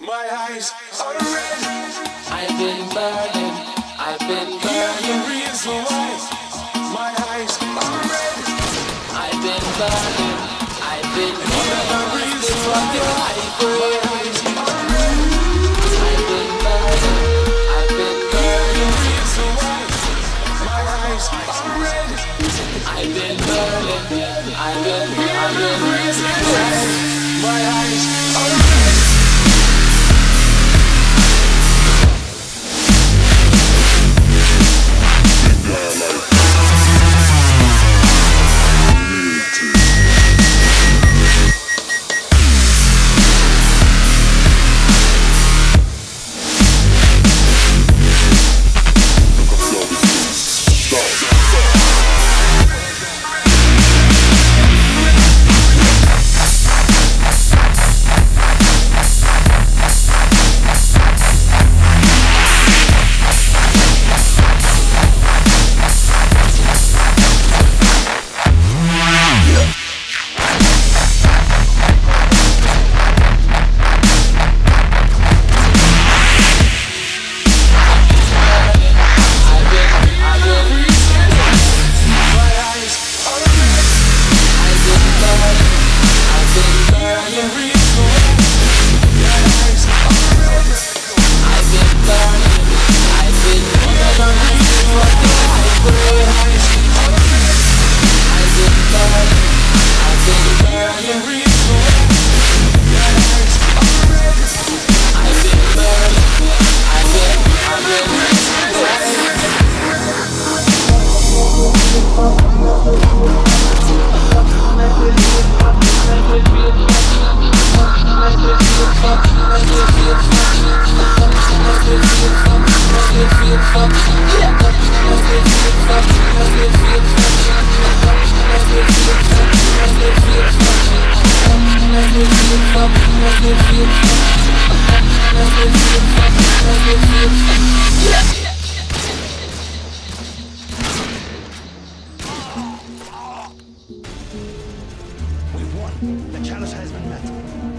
My eyes are red. I've been burning, I've been Hear the reason why. My eyes are red. I've been burning, I've been Hear the reason why. My eyes are red. I've been burning, I've been burning, Reason why. My eyes are red. I've been burning, I've been, I've been. Reason why. The challenge has been met.